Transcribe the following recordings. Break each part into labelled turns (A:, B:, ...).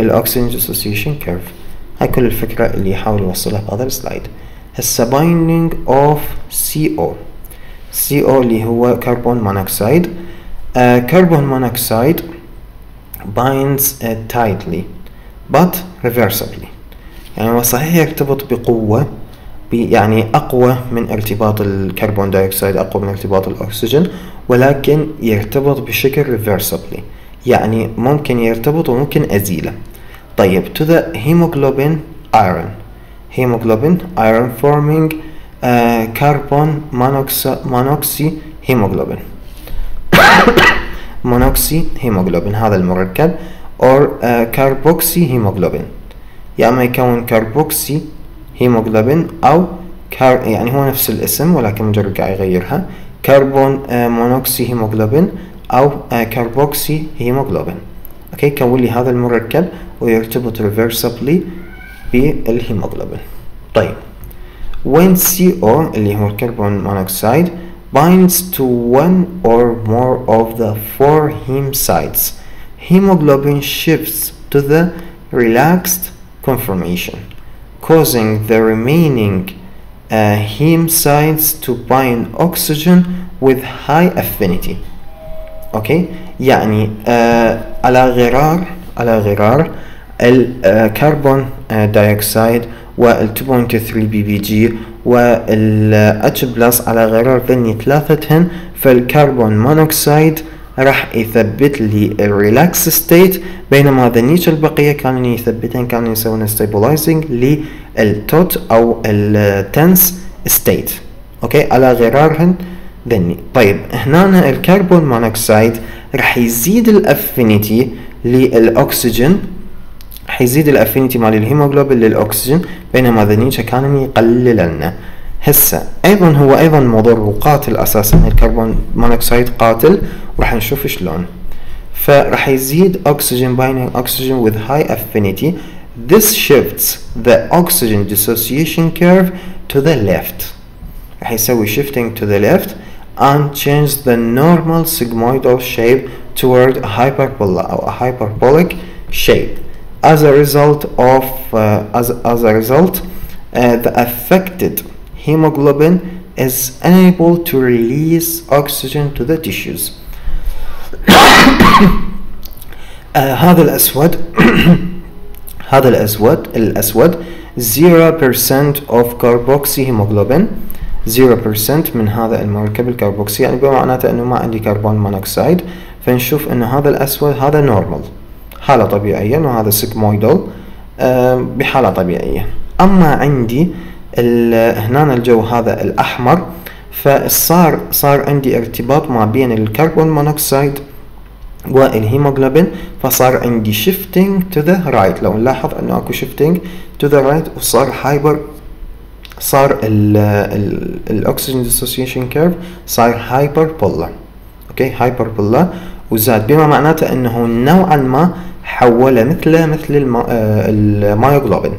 A: بالاكسجين dissociation curve هاي كل الفكرة اللي يحاول يوصلها بهذا ال slide. هسه binding of CO CO اللي هو carbon monoxide carbon monoxide binds uh, tightly but reversibly. يعني هو صحيح يرتبط بقوة يعني أقوى من ارتباط ال carbon dioxide أقوى من ارتباط الأكسجين ولكن يرتبط بشكل reversibly. يعني ممكن يرتبط وممكن أزيله. طيب to the hemoglobin iron. Hemoglobin iron forming uh, carbon monoxy, monoxy hemoglobin monoxy hemoglobin هذا المركب. Or uh, carboxy hemoglobin يا اما يكون carboxy hemoglobin أو car يعني هو نفس الاسم ولكن مجرد قاعد يغيرها. كربون آه monoxyhemoglobin أو آه carboxyhemoglobin okay كون لي هذا المركب ويرتبط reversibly بالهيموغلوبين طيب when CO اللي هو ال carbon monoxide binds to one or more of the four heme sites hemoglobin shifts to the relaxed conformation causing the remaining uh, heme sites to bind oxygen with high affinity okay يعني آه على غرار على غرار ال carbon dioxide وال 2.3 BPG وال H plus على غرار ذني ثلاثتهن فال carbon monoxide راح يثبت لي ال relaxed state بينما ذنيك البقية كانوا يثبتن كانوا يسوون stabilizing لل taut أو ال tense state okay؟ على غرارهن ذني طيب هنا ال carbon monoxide راح يزيد ال affinity للأكسجين. حيزيد ال affinity مال الهيموغلوبين للأكسجين بينما ذنيك كانوا يقللن هسه أيضا هو أيضا مضر وقاتل أساسا. ال carbon monoxide قاتل وراح نشوف شلون. فراح يزيد oxygen binding oxygen with high affinity. This shifts the oxygen dissociation curve to the left. راح يسوي shifting to the left. and change the normal sigmoidal shape toward a hyperbola or a hyperbolic shape as a result of uh, as, as a result uh, the affected hemoglobin is unable to release oxygen to the tissues آه هذا الأسود هذا الأسود الأسود 0% of carboxy hemoglobin 0% من هذا المركب ال carboxy يعني بمعناته إنه ما عندي carbon monoxide فنشوف إنه هذا الأسود هذا normal حالة طبيعية إنه هذا sigmoidal بحالة طبيعية. أما عندي هنا الجو هذا الأحمر فصار صار عندي ارتباط ما بين ال carbon monoxide والهيموغلوبين فصار عندي shifting to the right. لو نلاحظ إنه أكو shifting to the right وصار hyper صار ال oxygen dissociation curve صار hyperbola okay hyperbola وزاد بما معناته إنه نوعا ما حوله مثله مثل ال myoglobin.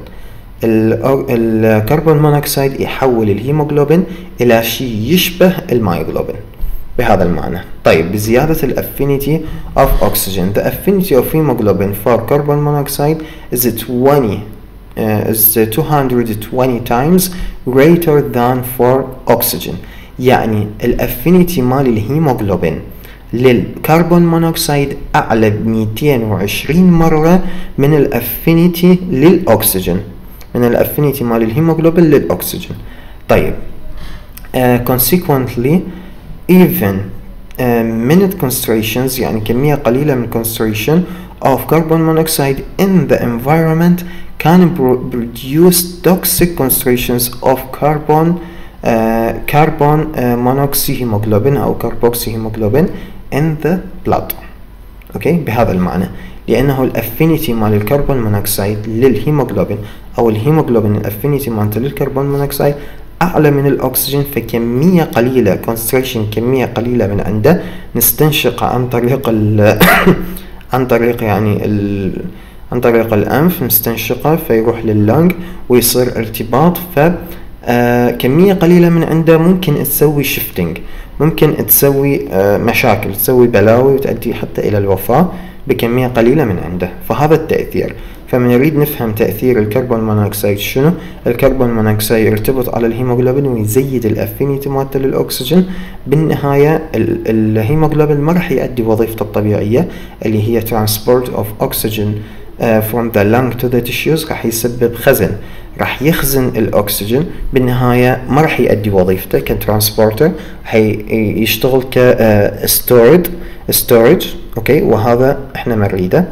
A: ال carbon monoxide يحول الهيموغلوبين إلى شيء يشبه ال myoglobin. بهذا المعنى. طيب بزيادة ال affinity of oxygen. The affinity of hemoglobin for carbon monoxide is 20 uh, is 220 times greater than for oxygen يعني ال affinity مال الهيموغلوبين. لل carbon monoxide أعلى ب 220 مرة من ال affinity للأكسجين. من ال affinity مال الهيموغلوبين للأكسجين. طيب uh, consequently even uh, minute concentrations يعني كمية قليلة من concentration of carbon monoxide in the environment can produce toxic concentrations of carbon uh, carbon uh, monoxyhemoglobin أو carboxyhemoglobin in the blood أوكي بهذا المعنى لأنه الافينيتي مال الكربون مونوكسيد للهيموغلوبين أو الهيموغلوبين ال affinity مالته لل carbon monoxide أعلى من الأكسجين فكمية قليلة concentration كمية قليلة من عنده نستنشق عن طريق ال عن طريق يعني ال عن طريق الأنف نستنشقه فيروح لل lung ويصير ارتباط ف آه كمية قليلة من عنده ممكن تسوي shifting ممكن تسوي آه، مشاكل تسوي بلاوي وتؤدي حتى إلى الوفاة بكمية قليلة من عنده فهذا التأثير. فمن نريد نفهم تأثير ال carbon monoxide شنو؟ ال carbon monoxide يرتبط على الهيموغلوبين ويزيد ال affinity مالته للأكسجين. بالنهاية الهيموغلوبين ما راح يؤدي وظيفته الطبيعية اللي هي of oxygen uh, from the lung to the tissues. راح يسبب خزن. راح يخزن الأكسجين. بالنهاية ما راح يؤدي وظيفته ك transporter. يشتغل ك storage storage okay وهذا إحنا ما نريده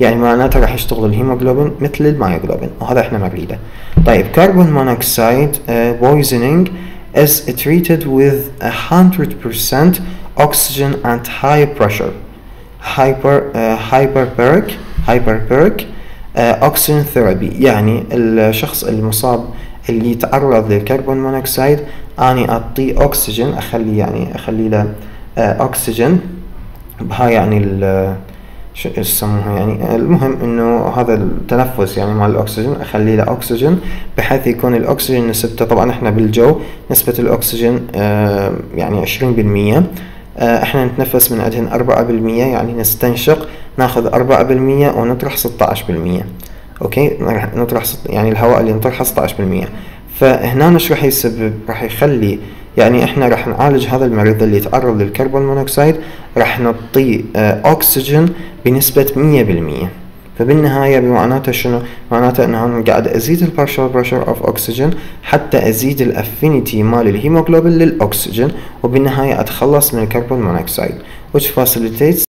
A: يعني معناته راح يشتغل الهيموغلوبين مثل ال myoglobin وهذا إحنا ما نريده طيب carbon monoxide poisoning is treated with a hundred percent oxygen and high pressure. Hyper uh, hyperbaric hyperbaric uh, oxygen therapy. يعني الشخص المصاب اللي يتعرض لل carbon monoxide أني أعطيه اكسجين أخلي يعني أخلي له اكسجين بهاي يعني شو يسموها يعني المهم إنه هذا التنفس يعني مال الأكسجين أخلي له أكسجين بحيث يكون الأكسجين نسبته طبعا إحنا بالجو نسبة الأكسجين آه يعني عشرين بالمية آه إحنا نتنفس من عندهن أربعة بالمية يعني نستنشق ناخذ أربعة بالمية ونطرح ستة عشر بالمية. okay؟ نطرح يعني الهواء اللي نطرحه ستة عشر بالمية. فهنا إيش راح يسبب؟ راح يخلي يعني إحنا راح نعالج هذا المريض اللي يتعرض لل carbon monoxide راح نعطيه آه، أكسجين بنسبة مية بالمية. فبالنهاية بمعناته شنو؟ معناته انه أنا قاعد أزيد ال partial pressure of oxygen حتى أزيد ال affinity مال الهيموغلوبين للأكسجين وبالنهاية أتخلص من ال carbon monoxide which facilitates